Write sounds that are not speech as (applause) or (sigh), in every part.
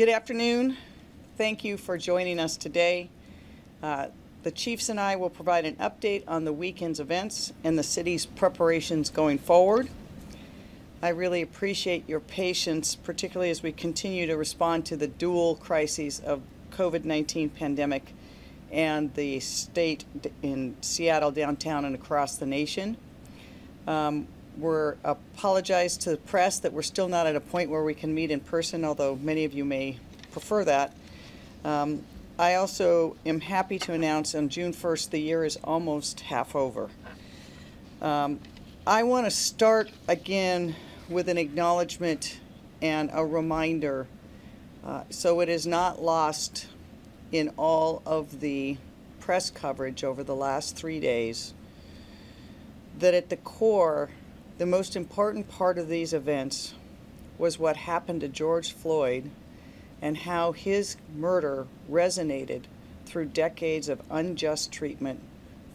Good afternoon. Thank you for joining us today. Uh, the Chiefs and I will provide an update on the weekend's events and the city's preparations going forward. I really appreciate your patience, particularly as we continue to respond to the dual crises of COVID-19 pandemic and the state in Seattle, downtown, and across the nation. Um, we're apologize to the press that we're still not at a point where we can meet in person, although many of you may prefer that. Um, I also am happy to announce on June 1st the year is almost half over. Um, I want to start again with an acknowledgement and a reminder uh, so it is not lost in all of the press coverage over the last three days that at the core the most important part of these events was what happened to George Floyd and how his murder resonated through decades of unjust treatment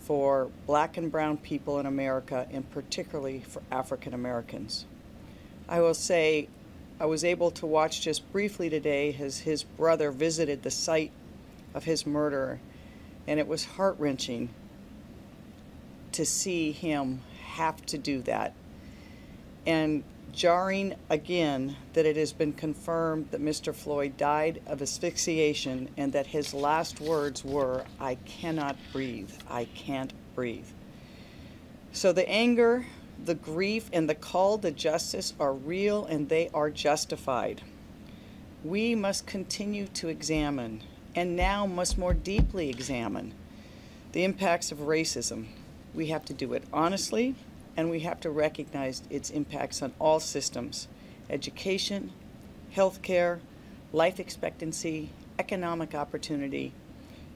for black and brown people in America, and particularly for African Americans. I will say I was able to watch just briefly today as his brother visited the site of his murder, and it was heart wrenching to see him have to do that and jarring again that it has been confirmed that Mr. Floyd died of asphyxiation and that his last words were, I cannot breathe, I can't breathe. So the anger, the grief, and the call to justice are real and they are justified. We must continue to examine, and now must more deeply examine, the impacts of racism. We have to do it honestly, and we have to recognize its impacts on all systems education, healthcare, life expectancy, economic opportunity,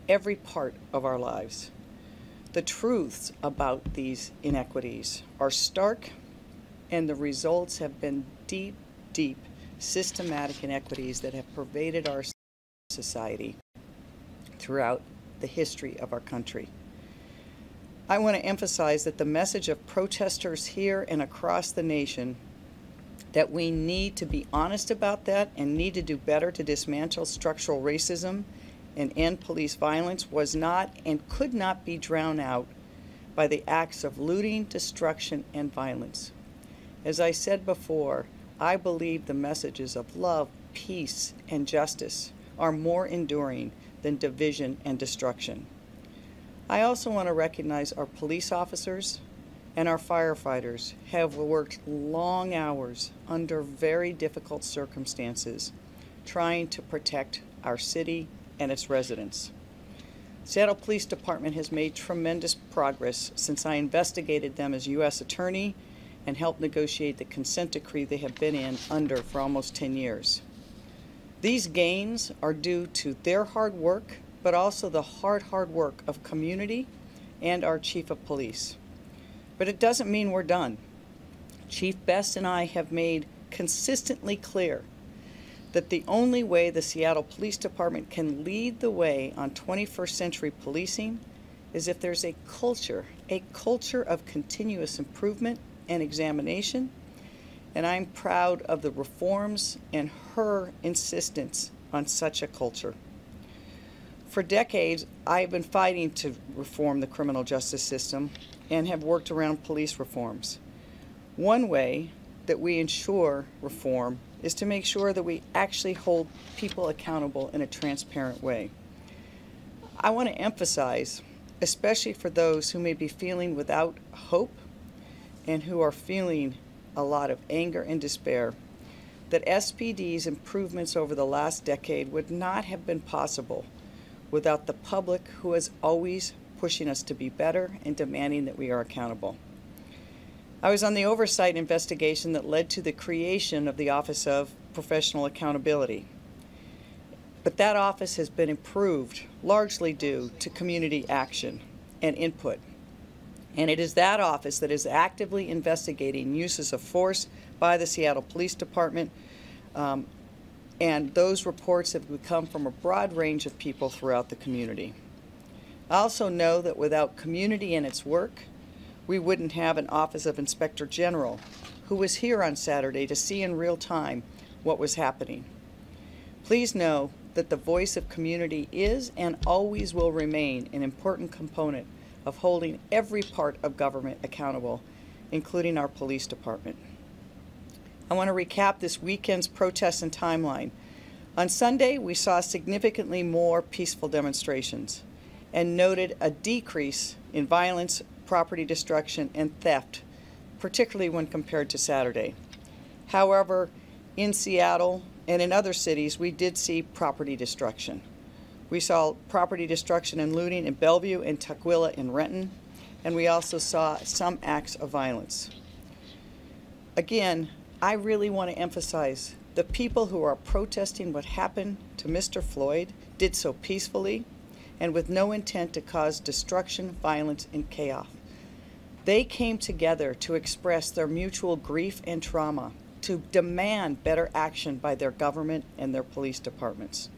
every part of our lives. The truths about these inequities are stark, and the results have been deep, deep, systematic inequities that have pervaded our society throughout the history of our country. I want to emphasize that the message of protesters here and across the nation that we need to be honest about that and need to do better to dismantle structural racism and end police violence was not and could not be drowned out by the acts of looting, destruction, and violence. As I said before, I believe the messages of love, peace, and justice are more enduring than division and destruction. I also want to recognize our police officers and our firefighters have worked long hours under very difficult circumstances trying to protect our city and its residents. Seattle Police Department has made tremendous progress since I investigated them as U.S. Attorney and helped negotiate the consent decree they have been in under for almost 10 years. These gains are due to their hard work but also the hard, hard work of community and our chief of police. But it doesn't mean we're done. Chief Best and I have made consistently clear that the only way the Seattle Police Department can lead the way on 21st century policing is if there's a culture, a culture of continuous improvement and examination. And I'm proud of the reforms and her insistence on such a culture. For decades, I've been fighting to reform the criminal justice system and have worked around police reforms. One way that we ensure reform is to make sure that we actually hold people accountable in a transparent way. I want to emphasize, especially for those who may be feeling without hope and who are feeling a lot of anger and despair, that SPD's improvements over the last decade would not have been possible without the public who is always pushing us to be better and demanding that we are accountable. I was on the oversight investigation that led to the creation of the Office of Professional Accountability. But that office has been improved largely due to community action and input. And it is that office that is actively investigating uses of force by the Seattle Police Department um, and those reports have come from a broad range of people throughout the community. I also know that without community and its work, we wouldn't have an Office of Inspector General who was here on Saturday to see in real time what was happening. Please know that the voice of community is and always will remain an important component of holding every part of government accountable, including our police department. I want to recap this weekend's protests and timeline. On Sunday, we saw significantly more peaceful demonstrations and noted a decrease in violence, property destruction, and theft, particularly when compared to Saturday. However, in Seattle and in other cities, we did see property destruction. We saw property destruction and looting in Bellevue and Tukwila in Renton, and we also saw some acts of violence. Again, I really want to emphasize the people who are protesting what happened to Mr. Floyd did so peacefully and with no intent to cause destruction, violence, and chaos. They came together to express their mutual grief and trauma, to demand better action by their government and their police departments.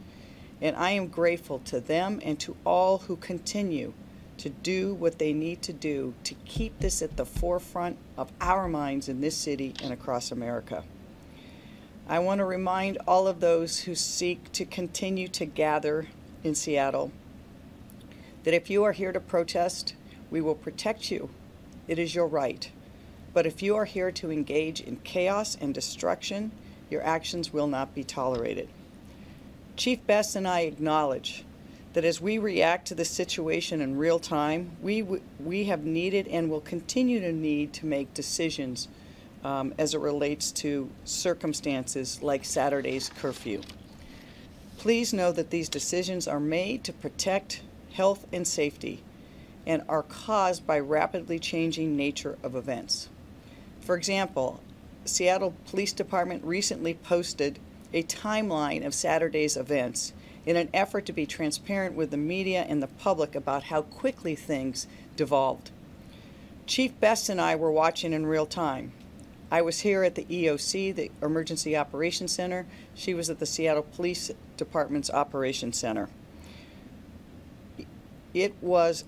And I am grateful to them and to all who continue to do what they need to do to keep this at the forefront of our minds in this city and across America. I want to remind all of those who seek to continue to gather in Seattle that if you are here to protest, we will protect you. It is your right. But if you are here to engage in chaos and destruction, your actions will not be tolerated. Chief Best and I acknowledge that as we react to the situation in real time, we, we have needed and will continue to need to make decisions um, as it relates to circumstances like Saturday's curfew. Please know that these decisions are made to protect health and safety and are caused by rapidly changing nature of events. For example, Seattle Police Department recently posted a timeline of Saturday's events in an effort to be transparent with the media and the public about how quickly things devolved. Chief Best and I were watching in real time. I was here at the EOC, the Emergency Operations Center. She was at the Seattle Police Department's Operations Center. It was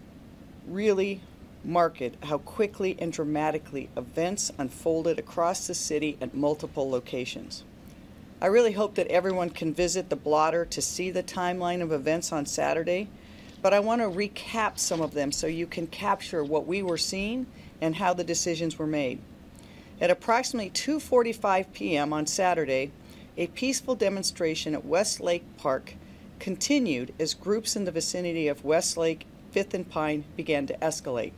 really marked how quickly and dramatically events unfolded across the city at multiple locations. I really hope that everyone can visit the blotter to see the timeline of events on Saturday, but I want to recap some of them so you can capture what we were seeing and how the decisions were made. At approximately 2:45 p.m. on Saturday, a peaceful demonstration at Westlake Park continued as groups in the vicinity of Westlake, Fifth and Pine began to escalate.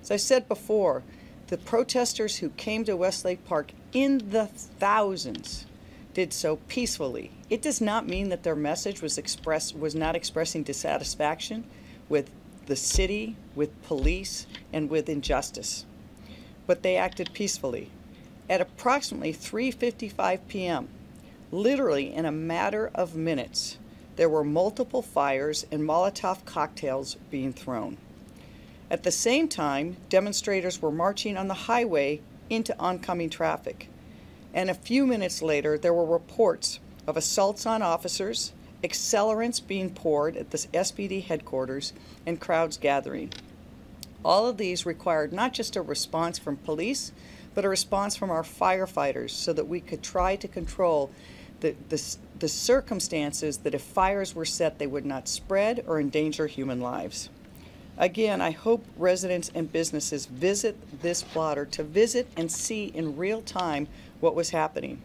As I said before, the protesters who came to Westlake Park in the thousands did so peacefully. It does not mean that their message was express was not expressing dissatisfaction with the city, with police, and with injustice. But they acted peacefully. At approximately 3:55 p.m., literally in a matter of minutes, there were multiple fires and Molotov cocktails being thrown. At the same time, demonstrators were marching on the highway into oncoming traffic. And a few minutes later, there were reports of assaults on officers, accelerants being poured at the SPD headquarters, and crowds gathering. All of these required not just a response from police, but a response from our firefighters so that we could try to control the, the, the circumstances that if fires were set, they would not spread or endanger human lives. Again, I hope residents and businesses visit this blotter to visit and see in real time what was happening.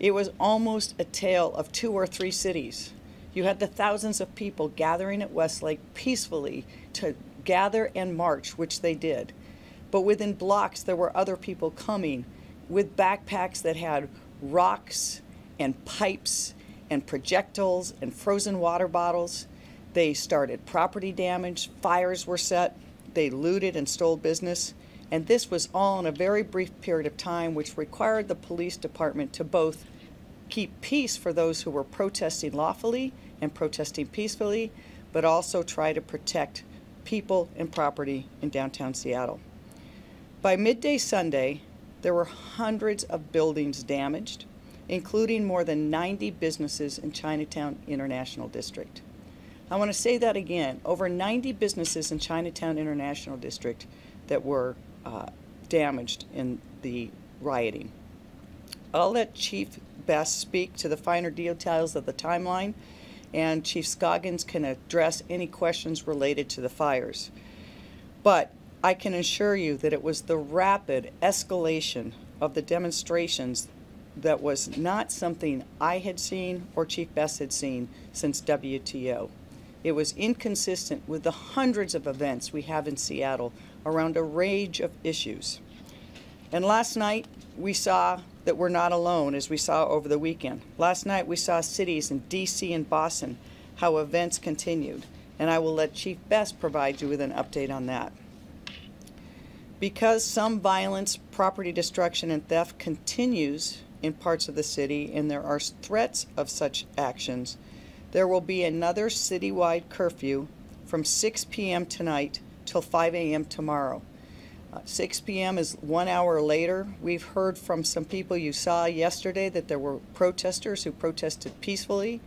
It was almost a tale of two or three cities. You had the thousands of people gathering at Westlake peacefully to gather and march, which they did. But within blocks, there were other people coming with backpacks that had rocks and pipes and projectiles and frozen water bottles. They started property damage, fires were set, they looted and stole business. And this was all in a very brief period of time, which required the police department to both keep peace for those who were protesting lawfully and protesting peacefully, but also try to protect people and property in downtown Seattle. By midday Sunday, there were hundreds of buildings damaged, including more than 90 businesses in Chinatown International District. I want to say that again over 90 businesses in Chinatown International District that were uh, damaged in the rioting. I'll let Chief Best speak to the finer details of the timeline, and Chief Scoggins can address any questions related to the fires. But I can assure you that it was the rapid escalation of the demonstrations that was not something I had seen or Chief Best had seen since WTO. It was inconsistent with the hundreds of events we have in Seattle around a range of issues. And last night, we saw that we're not alone, as we saw over the weekend. Last night, we saw cities in D.C. and Boston, how events continued. And I will let Chief Best provide you with an update on that. Because some violence, property destruction, and theft continues in parts of the city, and there are threats of such actions, there will be another citywide curfew from 6 p.m. tonight till 5 a.m. tomorrow. Uh, 6 p.m. is one hour later. We've heard from some people you saw yesterday that there were protesters who protested peacefully,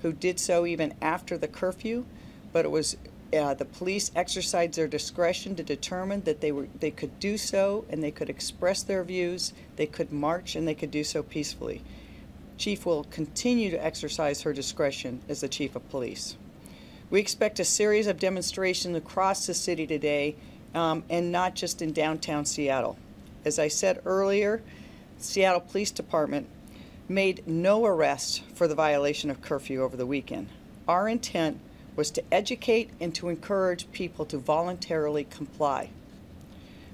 who did so even after the curfew, but it was uh, the police exercised their discretion to determine that they were they could do so and they could express their views, they could march and they could do so peacefully. Chief will continue to exercise her discretion as the chief of police. We expect a series of demonstrations across the city today um, and not just in downtown Seattle. As I said earlier, Seattle Police Department made no arrests for the violation of curfew over the weekend. Our intent was to educate and to encourage people to voluntarily comply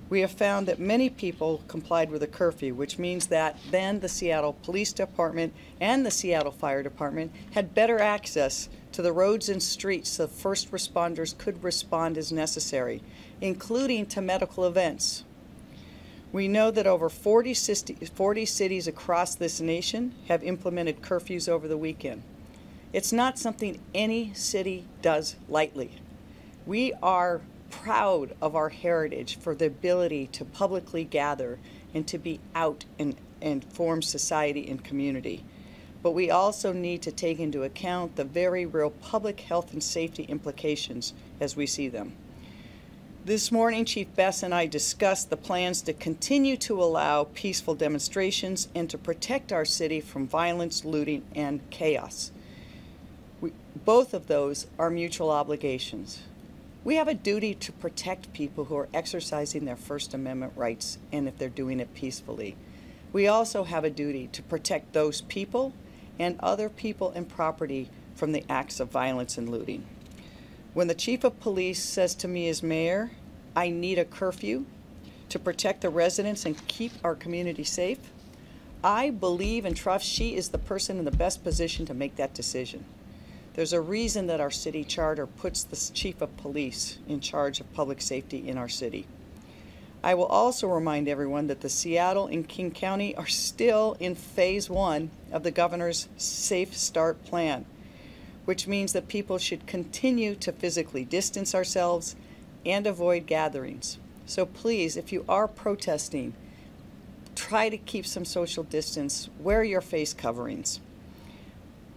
we have found that many people complied with the curfew, which means that then the Seattle Police Department and the Seattle Fire Department had better access to the roads and streets so first responders could respond as necessary, including to medical events. We know that over 40, 40 cities across this nation have implemented curfews over the weekend. It's not something any city does lightly. We are proud of our heritage for the ability to publicly gather and to be out and, and form society and community. But we also need to take into account the very real public health and safety implications as we see them. This morning, Chief Best and I discussed the plans to continue to allow peaceful demonstrations and to protect our city from violence, looting, and chaos. We, both of those are mutual obligations. We have a duty to protect people who are exercising their First Amendment rights and if they're doing it peacefully. We also have a duty to protect those people and other people and property from the acts of violence and looting. When the chief of police says to me as mayor, I need a curfew to protect the residents and keep our community safe, I believe and trust she is the person in the best position to make that decision. There's a reason that our city charter puts the chief of police in charge of public safety in our city. I will also remind everyone that the Seattle and King County are still in phase one of the governor's Safe Start plan, which means that people should continue to physically distance ourselves and avoid gatherings. So please, if you are protesting, try to keep some social distance, wear your face coverings.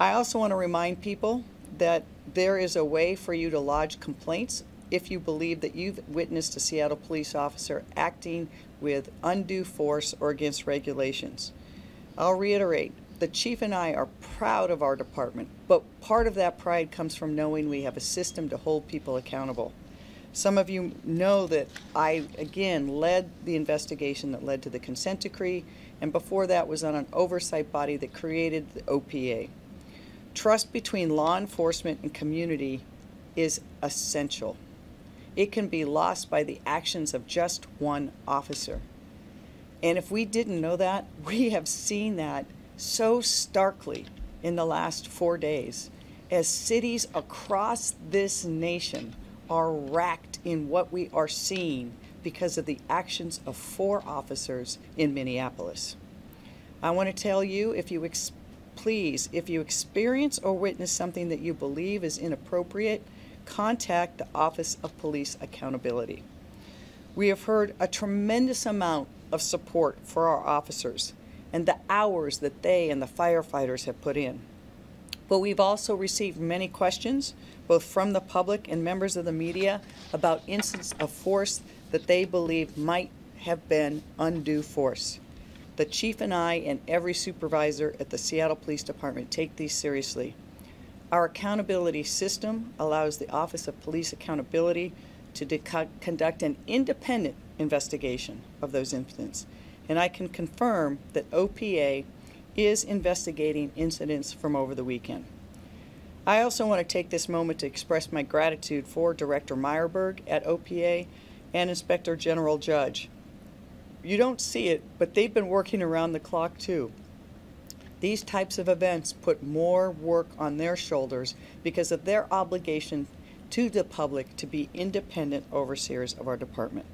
I also want to remind people that there is a way for you to lodge complaints if you believe that you've witnessed a Seattle police officer acting with undue force or against regulations. I'll reiterate, the chief and I are proud of our department, but part of that pride comes from knowing we have a system to hold people accountable. Some of you know that I, again, led the investigation that led to the consent decree, and before that was on an oversight body that created the OPA. Trust between law enforcement and community is essential. It can be lost by the actions of just one officer. And if we didn't know that, (laughs) we have seen that so starkly in the last four days as cities across this nation are racked in what we are seeing because of the actions of four officers in Minneapolis. I want to tell you if you please, if you experience or witness something that you believe is inappropriate, contact the Office of Police Accountability. We have heard a tremendous amount of support for our officers and the hours that they and the firefighters have put in. But we've also received many questions, both from the public and members of the media, about instances of force that they believe might have been undue force. The chief and I and every supervisor at the Seattle Police Department take these seriously. Our accountability system allows the Office of Police Accountability to conduct an independent investigation of those incidents. And I can confirm that OPA is investigating incidents from over the weekend. I also want to take this moment to express my gratitude for Director Myerberg at OPA and Inspector General Judge. You don't see it, but they've been working around the clock too. These types of events put more work on their shoulders because of their obligation to the public to be independent overseers of our department.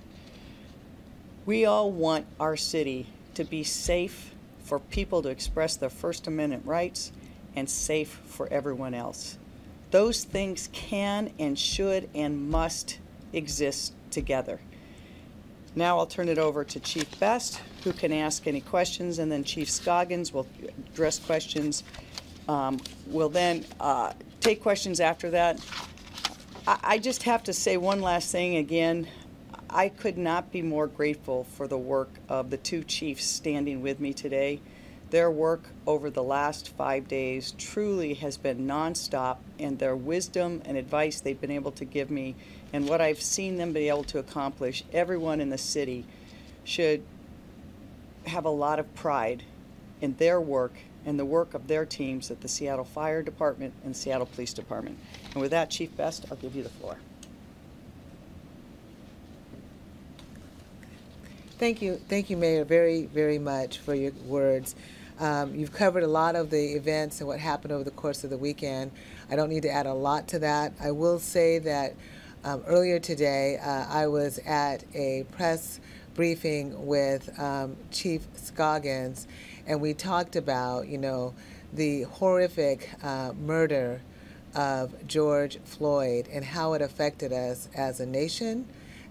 We all want our city to be safe for people to express their First Amendment rights and safe for everyone else. Those things can and should and must exist together. Now I'll turn it over to Chief Best, who can ask any questions, and then Chief Scoggins will address questions. Um, we'll then uh, take questions after that. I, I just have to say one last thing again. I could not be more grateful for the work of the two chiefs standing with me today. Their work over the last five days truly has been nonstop, and their wisdom and advice they've been able to give me, and what I've seen them be able to accomplish, everyone in the city should have a lot of pride in their work and the work of their teams at the Seattle Fire Department and Seattle Police Department. And with that, Chief Best, I'll give you the floor. Thank you, thank you, Mayor, very, very much for your words. Um, you've covered a lot of the events and what happened over the course of the weekend. I don't need to add a lot to that. I will say that um, earlier today, uh, I was at a press briefing with um, Chief Scoggins, and we talked about, you know, the horrific uh, murder of George Floyd and how it affected us as a nation,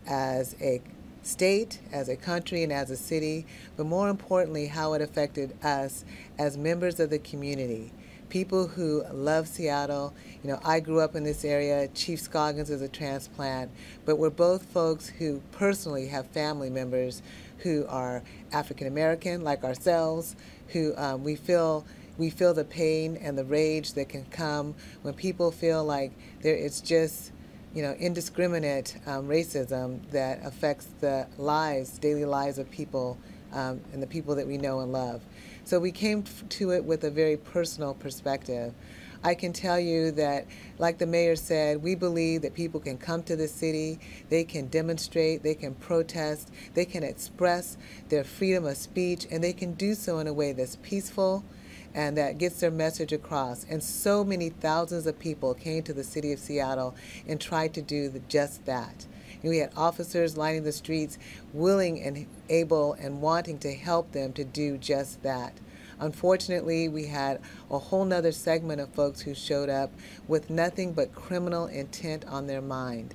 as a state, as a country, and as a city, but more importantly, how it affected us as members of the community. People who love Seattle. You know, I grew up in this area. Chief Scoggins is a transplant, but we're both folks who personally have family members who are African American, like ourselves, who um, we feel we feel the pain and the rage that can come when people feel like there it's just you know, indiscriminate um, racism that affects the lives, daily lives of people um, and the people that we know and love. So we came to it with a very personal perspective. I can tell you that, like the mayor said, we believe that people can come to the city, they can demonstrate, they can protest, they can express their freedom of speech, and they can do so in a way that's peaceful, and that gets their message across. And so many thousands of people came to the city of Seattle and tried to do the, just that. And we had officers lining the streets, willing and able and wanting to help them to do just that. Unfortunately, we had a whole nother segment of folks who showed up with nothing but criminal intent on their mind.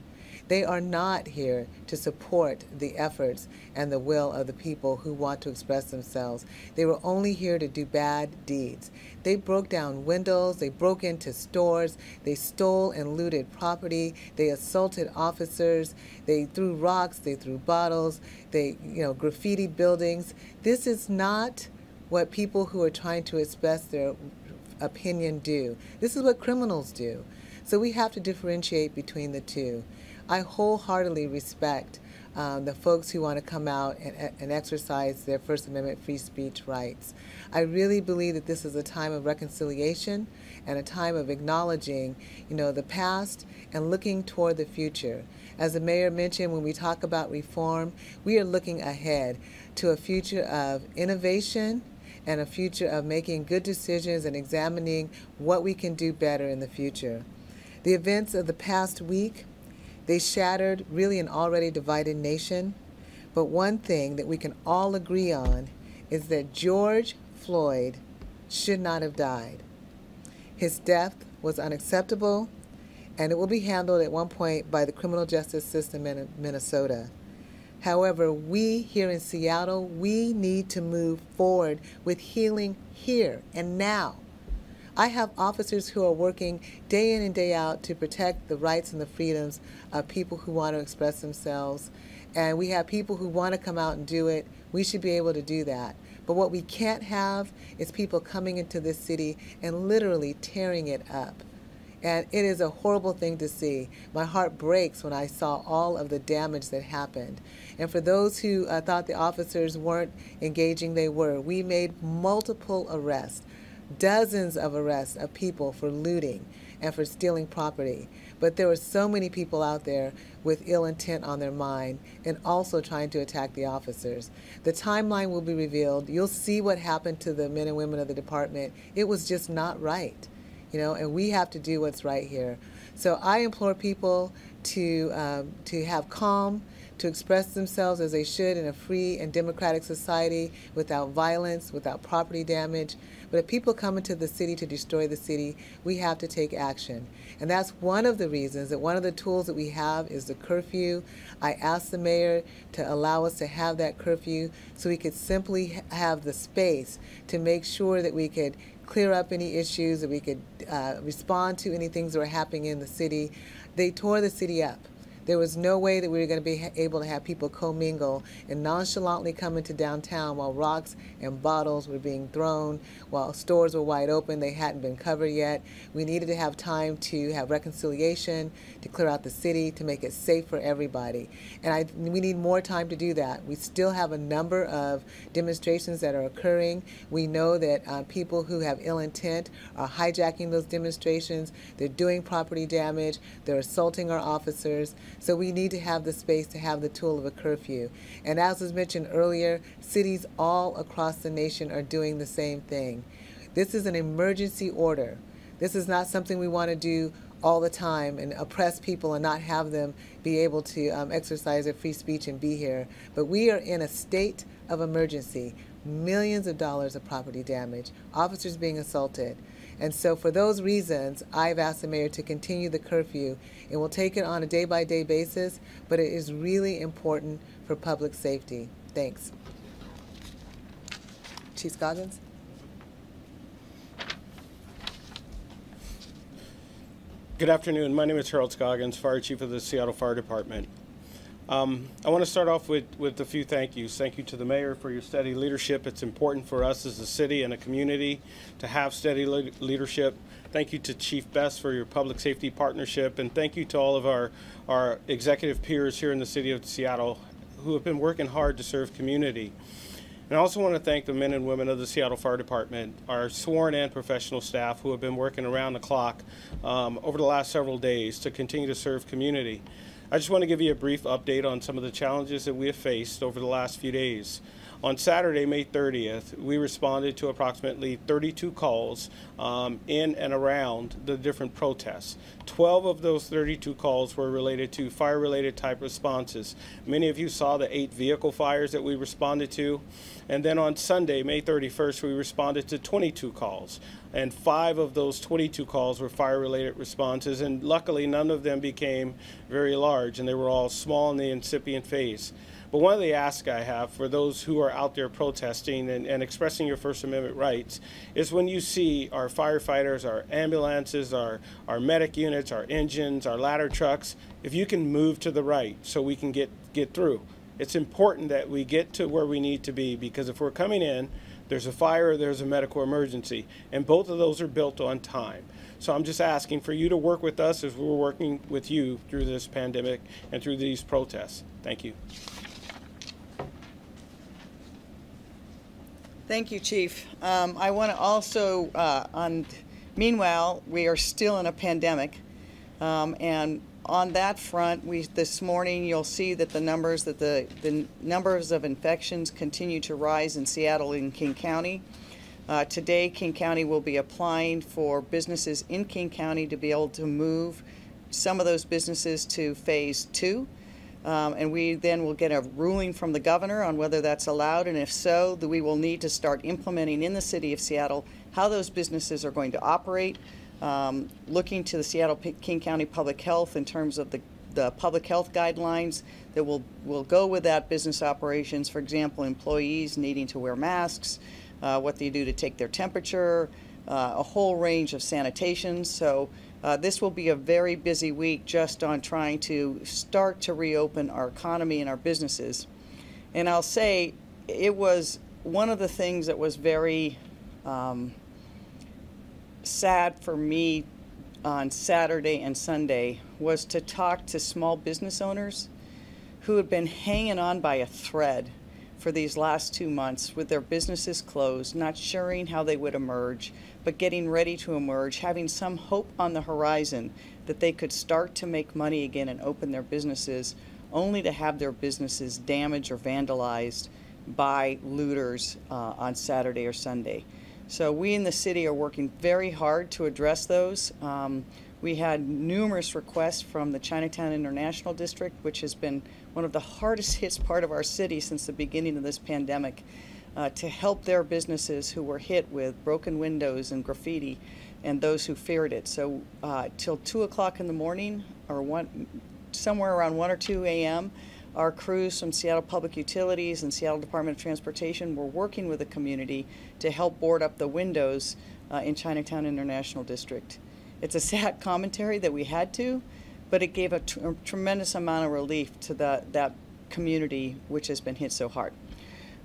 They are not here to support the efforts and the will of the people who want to express themselves. They were only here to do bad deeds. They broke down windows, they broke into stores, they stole and looted property, they assaulted officers, they threw rocks, they threw bottles, they, you know, graffiti buildings. This is not what people who are trying to express their opinion do. This is what criminals do. So we have to differentiate between the two. I wholeheartedly respect um, the folks who want to come out and, and, exercise their First Amendment free speech rights. I really believe that this is a time of reconciliation and a time of acknowledging, you know, the past and looking toward the future. As the mayor mentioned, when we talk about reform, we are looking ahead to a future of innovation and a future of making good decisions and examining what we can do better in the future. The events of the past week they shattered really an already divided nation. But one thing that we can all agree on is that George Floyd should not have died. His death was unacceptable, and it will be handled at one point by the criminal justice system in Minnesota. However, we here in Seattle, we need to move forward with healing here and now. I have officers who are working day in and day out to protect the rights and the freedoms of people who want to express themselves. And we have people who want to come out and do it. We should be able to do that. But what we can't have is people coming into this city and literally tearing it up. And it is a horrible thing to see. My heart breaks when I saw all of the damage that happened. And for those who uh, thought the officers weren't engaging, they were. We made multiple arrests, dozens of arrests of people for looting and for stealing property. But there were so many people out there with ill intent on their mind and also trying to attack the officers. The timeline will be revealed. You'll see what happened to the men and women of the department. It was just not right you know, and we have to do what's right here. So I implore people to um, to have calm, to express themselves as they should in a free and democratic society without violence, without property damage. But if people come into the city to destroy the city, we have to take action. And that's one of the reasons that one of the tools that we have is the curfew. I asked the mayor to allow us to have that curfew so we could simply have the space to make sure that we could clear up any issues, that we could uh, respond to any things that were happening in the city. They tore the city up. There was no way that we were going to be able to have people commingle and nonchalantly come into downtown while rocks and bottles were being thrown, while stores were wide open, they hadn't been covered yet. We needed to have time to have reconciliation, to clear out the city, to make it safe for everybody. And I, we need more time to do that. We still have a number of demonstrations that are occurring. We know that uh, people who have ill intent are hijacking those demonstrations, they're doing property damage, they're assaulting our officers. So we need to have the space to have the tool of a curfew. And as was mentioned earlier, cities all across the nation are doing the same thing. This is an emergency order. This is not something we want to do all the time and oppress people and not have them be able to um, exercise their free speech and be here. But we are in a state of emergency. Millions of dollars of property damage, officers being assaulted. And so for those reasons, I've asked the mayor to continue the curfew. And we'll take it on a day-by-day basis, but it is really important for public safety. Thanks. Chief Scoggins? Good afternoon. My name is Harold Scoggins, Fire Chief of the Seattle Fire Department. Um, I want to start off with, with a few thank yous. Thank you to the mayor for your steady leadership. It's important for us as a city and a community to have steady le leadership. Thank you to Chief Best for your public safety partnership, and thank you to all of our, our executive peers here in the city of Seattle who have been working hard to serve community. And I also want to thank the men and women of the Seattle Fire Department, our sworn and professional staff who have been working around the clock um, over the last several days to continue to serve community. I just want to give you a brief update on some of the challenges that we have faced over the last few days. On Saturday, May 30th, we responded to approximately 32 calls um, in and around the different protests. 12 of those 32 calls were related to fire related type responses. Many of you saw the eight vehicle fires that we responded to. And then on Sunday, May 31st, we responded to 22 calls and five of those 22 calls were fire-related responses, and luckily none of them became very large, and they were all small in the incipient phase. But one of the asks I have for those who are out there protesting and, and expressing your First Amendment rights is when you see our firefighters, our ambulances, our, our medic units, our engines, our ladder trucks, if you can move to the right so we can get, get through. It's important that we get to where we need to be because if we're coming in, there's a fire, there's a medical emergency, and both of those are built on time. So I'm just asking for you to work with us as we're working with you through this pandemic and through these protests. Thank you. Thank you, Chief. Um, I want to also, uh, on, meanwhile, we are still in a pandemic. Um, and on that front, we, this morning, you'll see that the numbers, that the, the numbers of infections continue to rise in Seattle and King County. Uh, today, King County will be applying for businesses in King County to be able to move some of those businesses to phase two. Um, and we then will get a ruling from the governor on whether that's allowed, and if so, we will need to start implementing in the city of Seattle how those businesses are going to operate, um, looking to the Seattle King County Public Health in terms of the, the public health guidelines that will, will go with that business operations. For example, employees needing to wear masks, uh, what they do to take their temperature, uh, a whole range of sanitation. So uh, this will be a very busy week just on trying to start to reopen our economy and our businesses. And I'll say it was one of the things that was very um, sad for me on Saturday and Sunday was to talk to small business owners who had been hanging on by a thread for these last two months with their businesses closed, not sure how they would emerge, but getting ready to emerge, having some hope on the horizon that they could start to make money again and open their businesses, only to have their businesses damaged or vandalized by looters uh, on Saturday or Sunday. So we in the city are working very hard to address those. Um, we had numerous requests from the Chinatown International District, which has been one of the hardest hit part of our city since the beginning of this pandemic, uh, to help their businesses who were hit with broken windows and graffiti and those who feared it. So uh, till 2 o'clock in the morning or one, somewhere around 1 or 2 a.m., our crews from Seattle Public Utilities and Seattle Department of Transportation were working with the community to help board up the windows uh, in Chinatown International District. It's a (laughs) sad commentary that we had to, but it gave a, tr- a tremendous amount of relief to the, that community which has been hit so hard.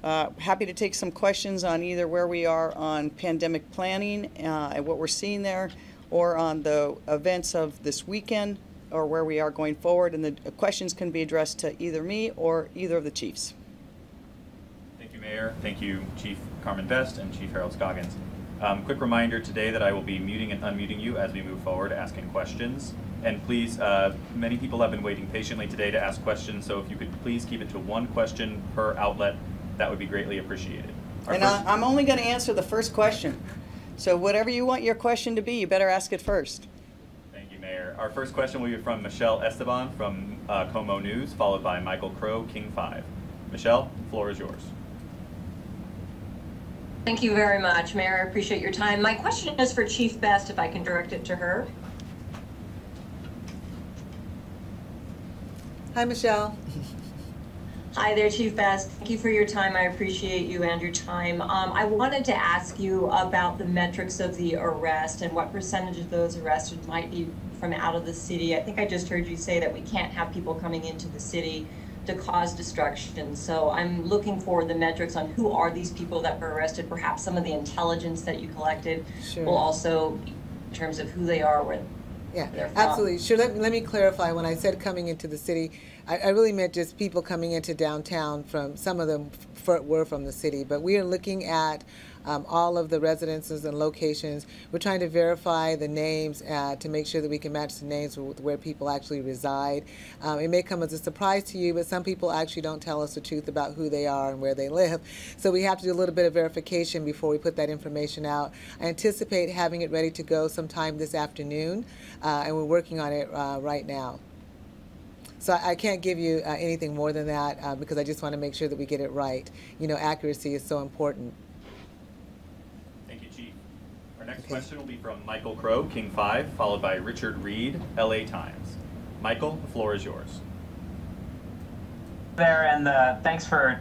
Uh, happy to take some questions on either where we are on pandemic planning uh, and what we're seeing there, or on the events of this weekend, or where we are going forward. And the questions can be addressed to either me or either of the chiefs. Thank you, Mayor. Thank you, Chief Carmen Best and Chief Harold Scoggins. Um, quick reminder today that I will be muting and unmuting you as we move forward, asking questions. And please, uh, many people have been waiting patiently today to ask questions, so if you could please keep it to one question per outlet, that would be greatly appreciated. Our And I, I'm only going to answer the first question. So whatever you want your question to be, you better ask it first. Thank you, Mayor. Our first question will be from Michelle Esteban from uh, KOMO News, followed by Michael Crowe, King 5. Michelle, the floor is yours. Thank you very much, Mayor. I appreciate your time. My question is for Chief Best, if I can direct it to her. Hi, Michelle. Hi there, Chief Best. Thank you for your time. I appreciate you and your time. Um, I wanted to ask you about the metrics of the arrest and what percentage of those arrested might be from out of the city. I think I just heard you say that we can't have people coming into the city to cause destruction. So I'm looking for the metrics on who are these people that were arrested. Perhaps some of the intelligence that you collected Sure. will also, in terms of who they are, where Yeah, absolutely. Sure. Let, let me clarify. When I said coming into the city, I, I really meant just people coming into downtown. From some of them were from the city, but we are looking at um, all of the residences and locations. We're trying to verify the names uh, to make sure that we can match the names with where people actually reside. Um, it may come as a surprise to you, but some people actually don't tell us the truth about who they are and where they live. So we have to do a little bit of verification before we put that information out. I anticipate having it ready to go sometime this afternoon, uh, and we're working on it uh, right now. So I I can't give you uh, anything more than that uh, because I just want to make sure that we get it right. You know, accuracy is so important. Thank you, Chief. Our next Okay. question will be from Michael Crowe, King 5, followed by Richard Read, LA Times. Michael, the floor is yours. there, and uh, thanks for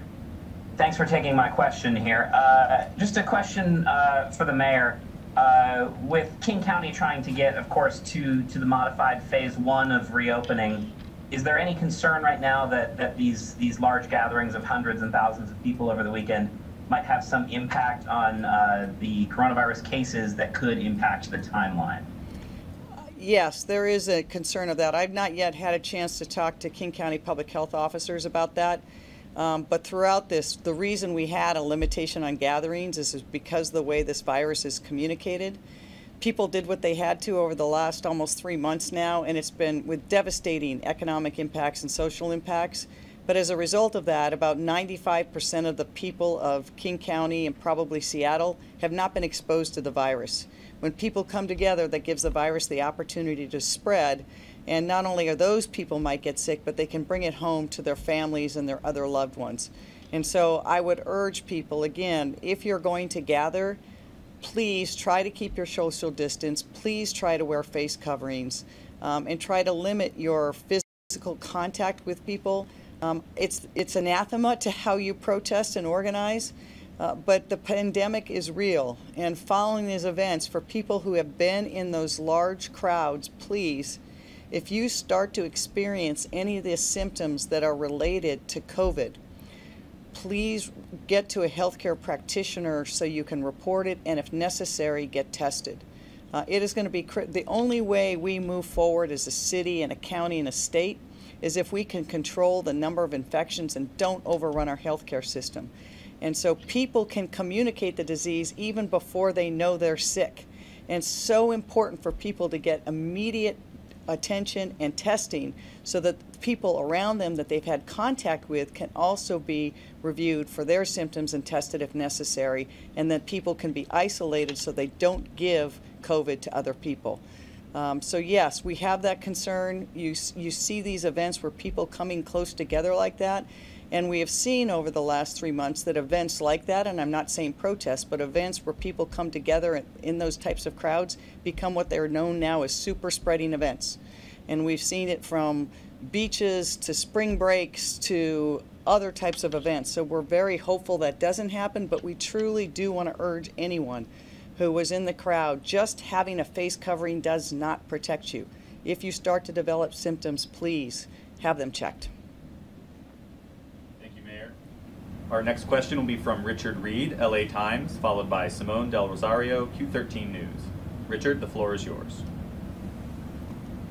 thanks for taking my question here. Uh, just a question uh, for the mayor. Uh, with King County trying to get, of course, to to the modified phase one of reopening, is there any concern right now that that these these large gatherings of hundreds and thousands of people over the weekend might have some impact on uh, the coronavirus cases that could impact the timeline? Yes, there is a concern of that. I've not yet had a chance to talk to King County Public Health officers about that. Um, but throughout this, the reason we had a limitation on gatherings is, is because the way this virus is communicated. People did what they had to over the last almost three months now, and it's been with devastating economic impacts and social impacts. But as a result of that, about 95% of the people of King County and probably Seattle have not been exposed to the virus. When people come together, that gives the virus the opportunity to spread. And not only are those people might get sick, but they can bring it home to their families and their other loved ones. And so I would urge people again, if you're going to gather, please try to keep your social distance. Please try to wear face coverings um, and try to limit your physical contact with people. Um, it's, it's anathema to how you protest and organize, uh, but the pandemic is real. And following these events, for people who have been in those large crowds, please, if you start to experience any of the symptoms that are related to COVID, please get to a healthcare practitioner so you can report it and if necessary, get tested. Uh, it is going to be the only way we move forward as a city and a county and a state is if we can control the number of infections and don't overrun our healthcare system. And so people can communicate the disease even before they know they're sick. And so important for people to get immediate attention and testing so that people around them that they've had contact with can also be reviewed for their symptoms and tested if necessary, and that people can be isolated so they don't give COVID to other people. Um, so yes, we have that concern. You you see these events where people coming close together like that, and we have seen over the last three months that events like that, and I'm not saying protests, but events where people come together in those types of crowds become what they're known now as super spreading events. And we've seen it from beaches to spring breaks to other types of events. So we're very hopeful that doesn't happen, but we truly do want to urge anyone who was in the crowd, just having a face covering does not protect you. If you start to develop symptoms, please have them checked. Our next question will be from Richard Read, LA Times, followed by Simone Del Rosario, Q13 News. Richard, the floor is yours.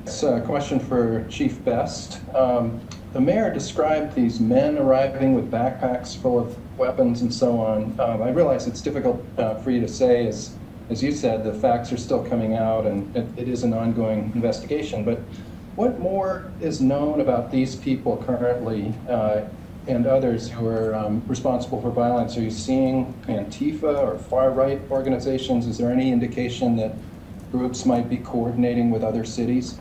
It's a question for Chief Best. Um, the mayor described these men arriving with backpacks full of weapons and so on. Um, I realize it's difficult uh, for you to say, as, as you said, the facts are still coming out and it, it is an ongoing investigation. But what more is known about these people currently uh, and others who are um, responsible for violence. Are you seeing Antifa or far right organizations? Is there any indication that groups might be coordinating with other cities?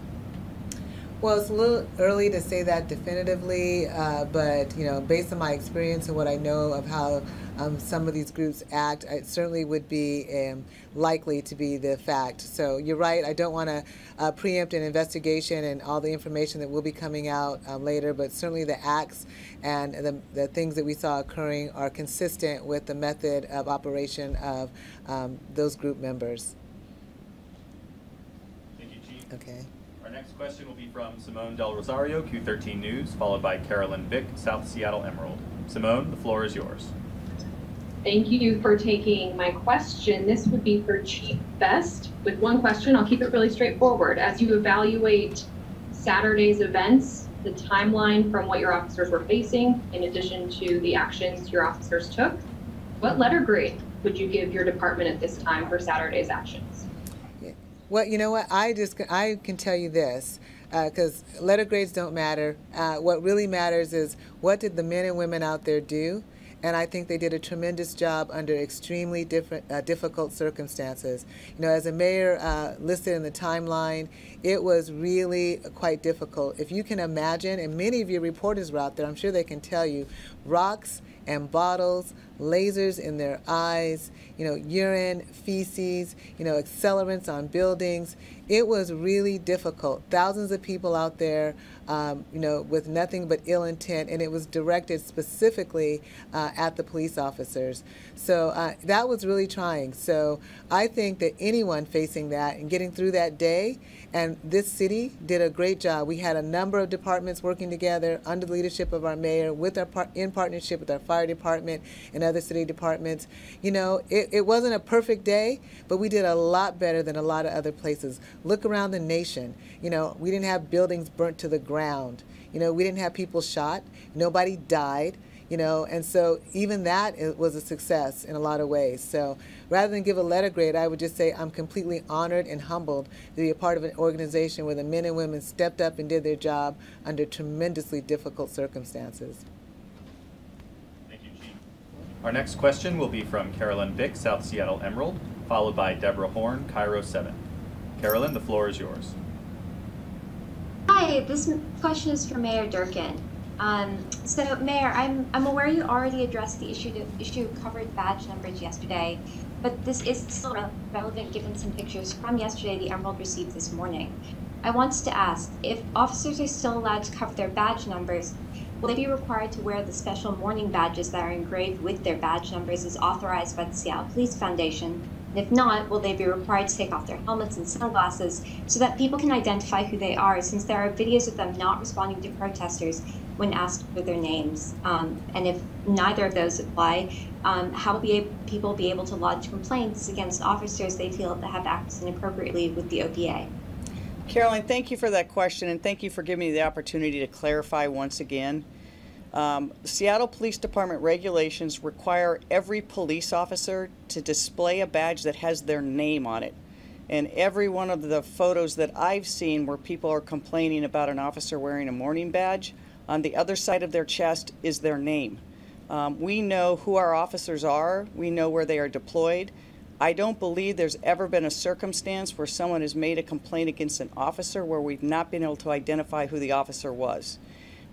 Well, it's a little early to say that definitively, uh, but you know, based on my experience and what I know of how um, some of these groups act, it certainly would be um, likely to be the fact. So you're right. I don't want to uh, preempt an investigation and all the information that will be coming out um, later, but certainly the acts and the, the things that we saw occurring are consistent with the method of operation of um, those group members. Thank you, Chief. Okay. Next question will be from Simone Del Rosario, Q13 News, followed by Carolyn Bick, South Seattle Emerald. Simone, the floor is yours. Thank you for taking my question. This would be for Chief Best. With one question, I'll keep it really straightforward. As you evaluate Saturday's events, the timeline from what your officers were facing, in addition to the actions your officers took, what letter grade would you give your department at this time for Saturday's actions? Well, you know what? I just I can tell you this because uh, letter grades don't matter. Uh, what really matters is what did the men and women out there do, and I think they did a tremendous job under extremely different uh, difficult circumstances. You know, as a mayor uh, listed in the timeline, it was really quite difficult. If you can imagine, and many of your reporters were out there, I'm sure they can tell you, rocks and bottles, lasers in their eyes, you know, urine, feces, you know, accelerants on buildings. It was really difficult. Thousands of people out there, um, you know, with nothing but ill intent, and it was directed specifically uh, at the police officers. So uh, that was really trying. So I think that anyone facing that and getting through that day, and this city did a great job. We had a number of departments working together under the leadership of our mayor, with our par- in partnership with our fire department and other city departments. You know, it, it wasn't a perfect day, but we did a lot better than a lot of other places. Look around the nation. You know, we didn't have buildings burnt to the ground. You know, we didn't have people shot. Nobody died you know, and so even that was a success in a lot of ways. So rather than give a letter grade, I would just say I'm completely honored and humbled to be a part of an organization where the men and women stepped up and did their job under tremendously difficult circumstances. Thank you, Chief. Our next question will be from Carolyn Bick, South Seattle Emerald, followed by Deborah Horn, KIRO 7. Carolyn, the floor is yours. Hi, this question is for Mayor Durkan. Um, so, Mayor, I'm, I'm aware you already addressed the issue the issue covered badge numbers yesterday, but this is still relevant given some pictures from yesterday the Emerald received this morning. I wanted to ask if officers are still allowed to cover their badge numbers, will they be required to wear the special mourning badges that are engraved with their badge numbers as authorized by the Seattle Police Foundation? And if not, will they be required to take off their helmets and sunglasses so that people can identify who they are, since there are videos of them not responding to protesters when asked for their names? Um, and if neither of those apply, um, how will be, people be able to lodge complaints against officers they feel that have acted inappropriately with the OPA? Caroline, thank you for that question, and thank you for giving me the opportunity to clarify once again. Um, Seattle Police Department regulations require every police officer to display a badge that has their name on it. And every one of the photos that I've seen where people are complaining about an officer wearing a mourning badge, on the other side of their chest is their name. Um, we know who our officers are, we know where they are deployed. I don't believe there's ever been a circumstance where someone has made a complaint against an officer where we've not been able to identify who the officer was.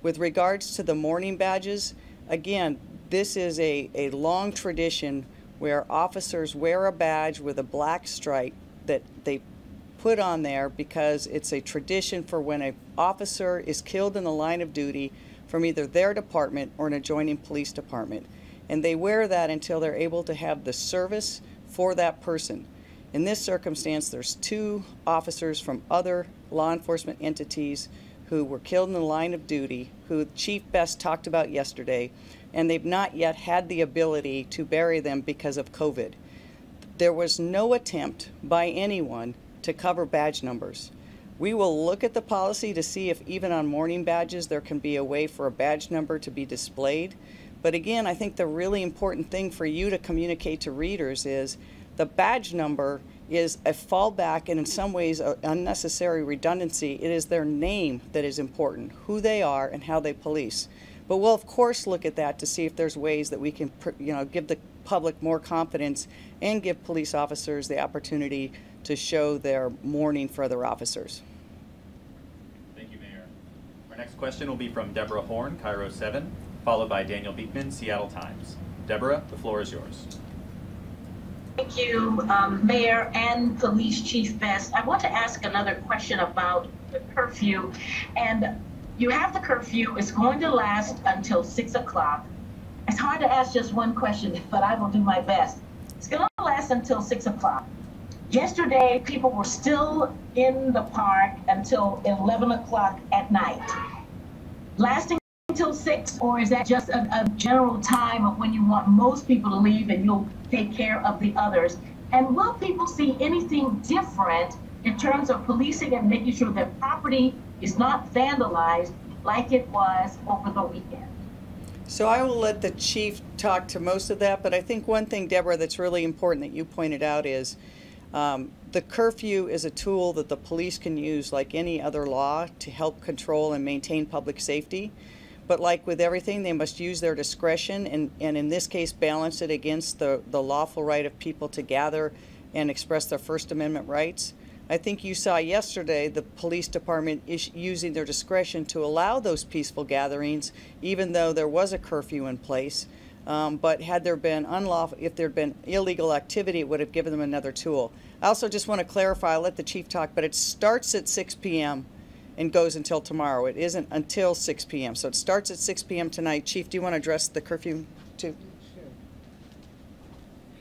With regards to the mourning badges, again, this is a, a long tradition where officers wear a badge with a black stripe that they put on there because it's a tradition for when an officer is killed in the line of duty from either their department or an adjoining police department. And they wear that until they're able to have the service for that person. In this circumstance, there's two officers from other law enforcement entities who were killed in the line of duty, who Chief Best talked about yesterday, and they've not yet had the ability to bury them because of COVID. There was no attempt by anyone to cover badge numbers. We will look at the policy to see if even on mourning badges there can be a way for a badge number to be displayed. But again, I think the really important thing for you to communicate to readers is the badge number is a fallback and in some ways an unnecessary redundancy. It is their name that is important, who they are and how they police. But we'll of course look at that to see if there's ways that we can you know give the public more confidence and give police officers the opportunity to show their mourning for other officers. Thank you, Mayor. Our next question will be from Deborah Horn, KIRO 7, followed by Daniel Beekman, Seattle Times. Deborah, the floor is yours. Thank you, um, Mayor and Police Chief Best. I want to ask another question about the curfew. And you have the curfew, it's going to last until 6 o'clock. It's hard to ask just one question, (laughs) but I will do my best. It's going to last until 6 o'clock. Yesterday, people were still in the park until 11 o'clock at night. Lasting until 6, or is that just a, a general time of when you want most people to leave and you'll take care of the others? And will people see anything different in terms of policing and making sure that property is not vandalized like it was over the weekend? So I will let the chief talk to most of that, but I think one thing, Deborah, that's really important that you pointed out is um, the curfew is a tool that the police can use like any other law to help control and maintain public safety. But like with everything, they must use their discretion and, and in this case balance it against the, the lawful right of people to gather and express their First Amendment rights. I think you saw yesterday the police department is using their discretion to allow those peaceful gatherings, even though there was a curfew in place. Um, but had there been unlawful, if there had been illegal activity, it would have given them another tool. I also just want to clarify, I'll let the chief talk, but it starts at 6 p.m. and goes until tomorrow. It isn't until 6 p.m. So it starts at 6 p.m. tonight. Chief, do you want to address the curfew too?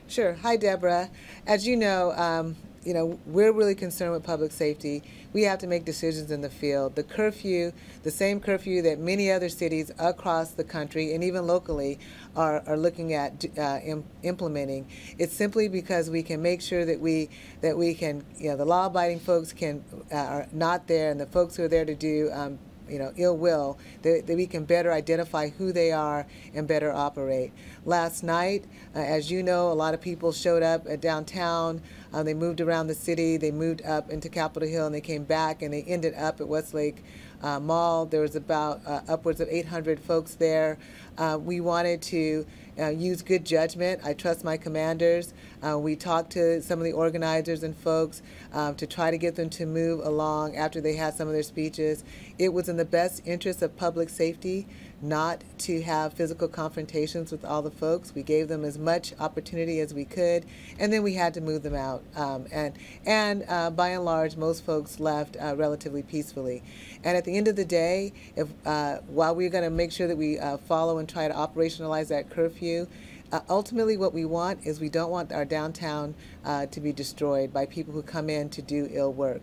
Sure. Hi, Deborah. As you know, um, you know, we're really concerned with public safety. We have to make decisions in the field. The curfew, the same curfew that many other cities across the country and even locally are, are looking at uh, Im implementing. It's simply because we can make sure that we that we can, you know, the law-abiding folks can uh, are not there, and the folks who are there to do um, you know, ill will, that, that, we can better identify who they are and better operate. Last night, uh, as you know, a lot of people showed up at downtown. Uh, they moved around the city. They moved up into Capitol Hill and they came back and they ended up at Westlake uh, Mall. There was about uh, upwards of 800 folks there. Uh, we wanted to uh, use good judgment. I trust my commanders. We talked to some of the organizers and folks um, to try to get them to move along after they had some of their speeches. It was in the best interest of public safety not to have physical confrontations with all the folks. We gave them as much opportunity as we could, and then we had to move them out. Um, and and uh, by and large, most folks left uh, relatively peacefully. And at the end of the day, if uh, while we're going to make sure that we uh, follow and try to operationalize that curfew, uh, ultimately, what we want is we don't want our downtown uh, to be destroyed by people who come in to do ill work.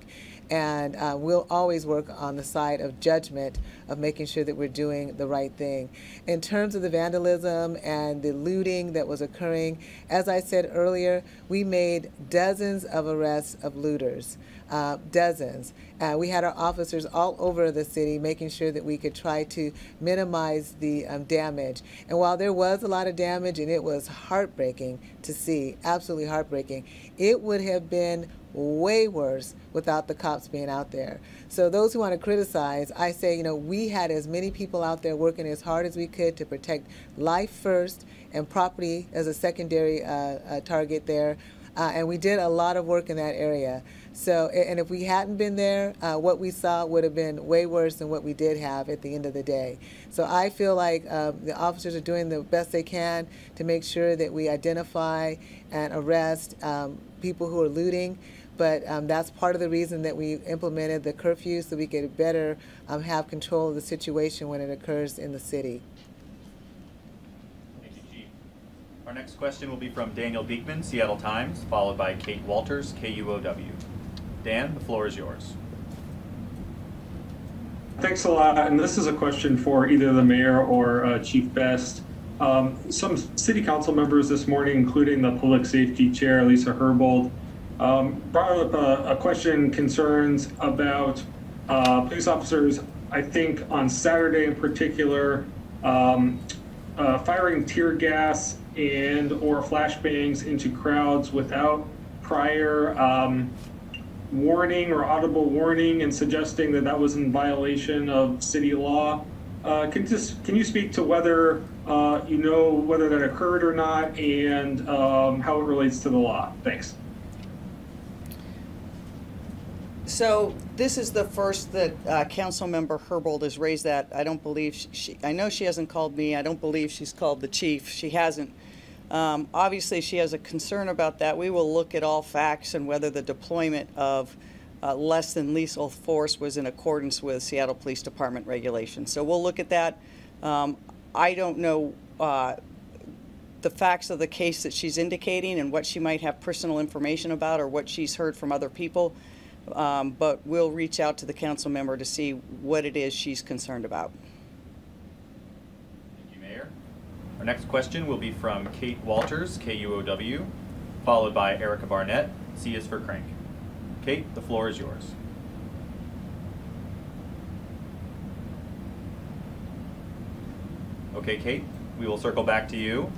And uh, we'll always work on the side of judgment of making sure that we're doing the right thing. In terms of the vandalism and the looting that was occurring, as I said earlier, we made dozens of arrests of looters uh, dozens. Uh, we had our officers all over the city making sure that we could try to minimize the um, damage. And while there was a lot of damage and it was heartbreaking to see, absolutely heartbreaking, it would have been way worse without the cops being out there. So those who want to criticize, I say, you know, we had as many people out there working as hard as we could to protect life first and property as a secondary uh, uh, target there. Uh, and we did a lot of work in that area. So, and if we hadn't been there, uh, what we saw would have been way worse than what we did have at the end of the day. So I feel like um, the officers are doing the best they can to make sure that we identify and arrest um, people who are looting. But um, that's part of the reason that we implemented the curfew so we could better um, have control of the situation when it occurs in the city. Thank you, Chief. Our next question will be from Daniel Beekman, Seattle Times, followed by Kate Walters, KUOW. Dan, the floor is yours. Thanks a lot. And this is a question for either the mayor or uh, Chief Best. Um, some city council members this morning, including the public safety chair, Lisa Herbold, um, brought up a, a, question concerns about uh, police officers, I think on Saturday in particular, um, uh, firing tear gas and or flashbangs into crowds without prior um, warning or audible warning and suggesting that that was in violation of city law. Uh, can just can you speak to whether uh, you know whether that occurred or not and um, how it relates to the law? Thanks. So this is the first that uh, Council Member Herbold has raised that. I don't believe she, she, I know she hasn't called me. I don't believe she's called the chief. She hasn't. Um, obviously, she has a concern about that. We will look at all facts and whether the deployment of uh, less than lethal force was in accordance with Seattle Police Department regulations. So we'll look at that. Um, I don't know uh, the facts of the case that she's indicating and what she might have personal information about or what she's heard from other people. Um, but we'll reach out to the council member to see what it is she's concerned about. Thank you, Mayor. Our next question will be from Kate Walters, KUOW, followed by Erica Barnett, C is for Crank. Kate, the floor is yours. Okay, Kate, we will circle back to you.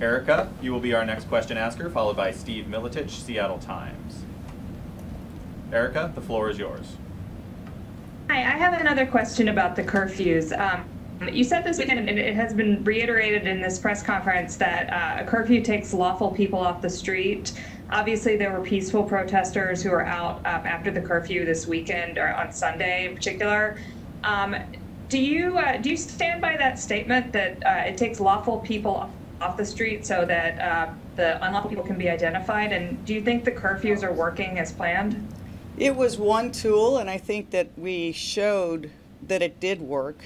Erica, you will be our next question asker, followed by Steve Miletich, Seattle Times. Erica, the floor is yours. Hi, I have another question about the curfews. Um, you said this weekend, and it has been reiterated in this press conference, that uh, a curfew takes lawful people off the street. Obviously, there were peaceful protesters who were out um, after the curfew this weekend, or on Sunday in particular. Um, do you uh, do you stand by that statement that uh, it takes lawful people off the street so that uh, the unlawful people can be identified? And do you think the curfews are working as planned? It was one tool, and I think that we showed that it did work.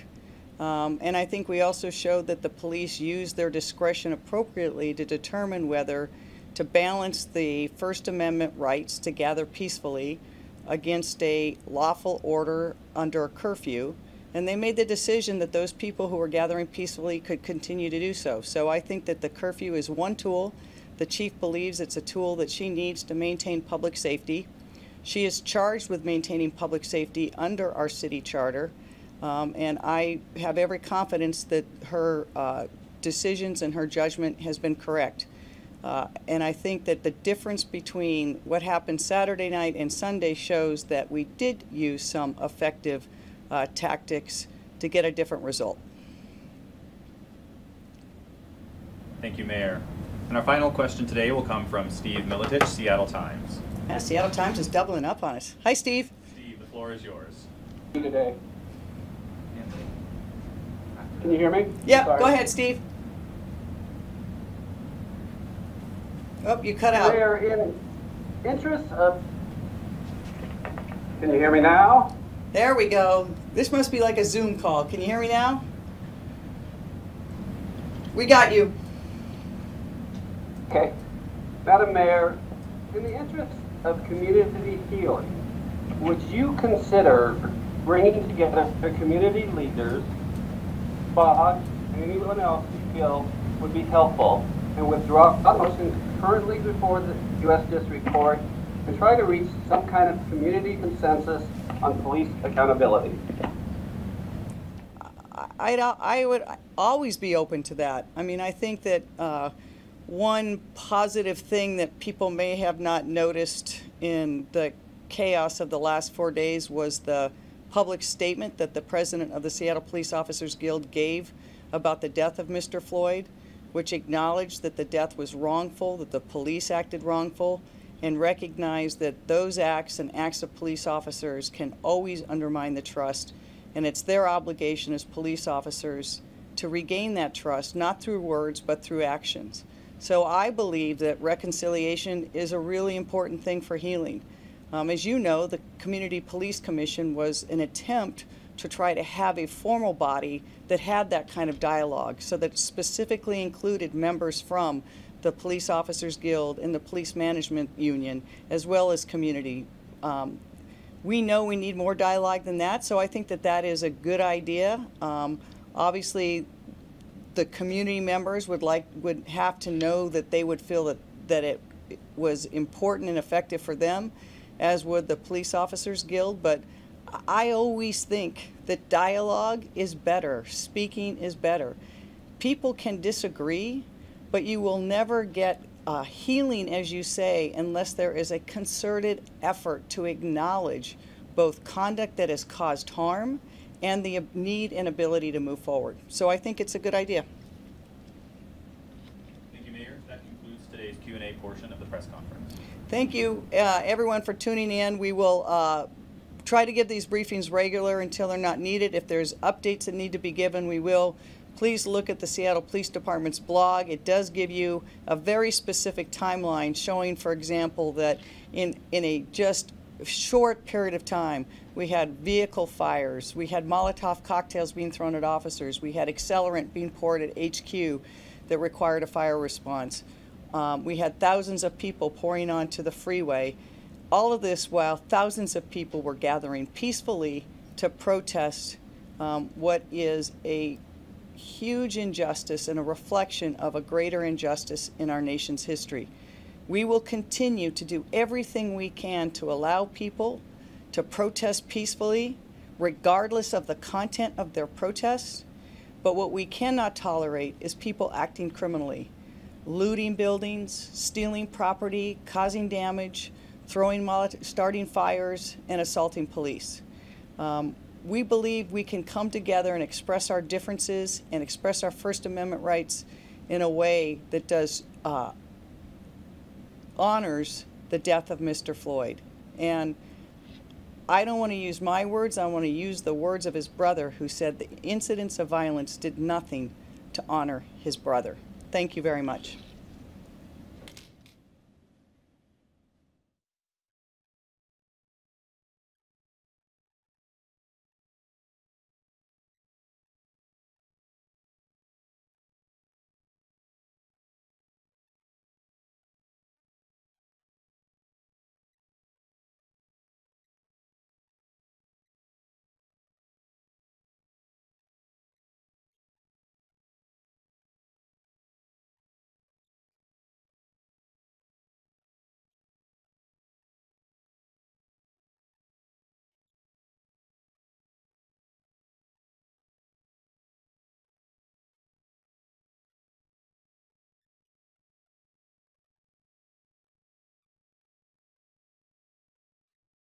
Um, and I think we also showed that the police used their discretion appropriately to determine whether to balance the First Amendment rights to gather peacefully against a lawful order under a curfew. And they made the decision that those people who were gathering peacefully could continue to do so. So I think that the curfew is one tool. The chief believes it's a tool that she needs to maintain public safety. She is charged with maintaining public safety under our city charter. Um, and I have every confidence that her uh, decisions and her judgment has been correct. Uh, and I think that the difference between what happened Saturday night and Sunday shows that we did use some effective uh, tactics to get a different result. Thank you, Mayor. And our final question today will come from Steve Miletich, Seattle Times. Yeah, Seattle Times is doubling up on us. Hi, Steve. Steve, the floor is yours. Today. Can you hear me? Yeah, go ahead, Steve. Oh, you cut out. They're in interest of. Can you hear me now? There we go. This must be like a Zoom call. Can you hear me now? We got you. Okay. Madam Mayor, in the interest of community healing, would you consider bringing together the community leaders, Bob, and anyone else you feel would be helpful, and withdraw a motion currently before the U.S. District Court and try to reach some kind of community consensus on police accountability? I, I would always be open to that. I mean, I think that uh, one positive thing that people may have not noticed in the chaos of the last four days was the public statement that the president of the Seattle Police Officers Guild gave about the death of Mr. Floyd, which acknowledged that the death was wrongful, that the police acted wrongful, and recognized that those acts and acts of police officers can always undermine the trust and it's their obligation as police officers to regain that trust, not through words, but through actions. So I believe that reconciliation is a really important thing for healing. Um, as you know, the Community Police Commission was an attempt to try to have a formal body that had that kind of dialogue, so that specifically included members from the Police Officers Guild and the Police Management Union, as well as community um, we know we need more dialogue than that, so I think that that is a good idea. Um, obviously, the community members would like would have to know that they would feel that that it was important and effective for them, as would the police officers guild. But I always think that dialogue is better, speaking is better. People can disagree, but you will never get uh, healing, as you say, unless there is a concerted effort to acknowledge both conduct that has caused harm and the need and ability to move forward. So I think it's a good idea. Thank you, Mayor. That concludes today's Q&A portion of the press conference. Thank you, uh, everyone, for tuning in. We will uh, try to give these briefings regular until they're not needed. If there's updates that need to be given, we will please look at the Seattle Police Department's blog. It does give you a very specific timeline showing, for example, that in, in a just short period of time, we had vehicle fires, we had Molotov cocktails being thrown at officers, we had accelerant being poured at HQ that required a fire response. Um, we had thousands of people pouring onto the freeway. All of this while thousands of people were gathering peacefully to protest um, what is a huge injustice and a reflection of a greater injustice in our nation's history. We will continue to do everything we can to allow people to protest peacefully, regardless of the content of their protests. But what we cannot tolerate is people acting criminally, looting buildings, stealing property, causing damage, throwing, starting fires, and assaulting police. Um, we believe we can come together and express our differences and express our First Amendment rights in a way that does uh, honors the death of Mr. Floyd. And I don't want to use my words, I want to use the words of his brother who said the incidents of violence did nothing to honor his brother. Thank you very much.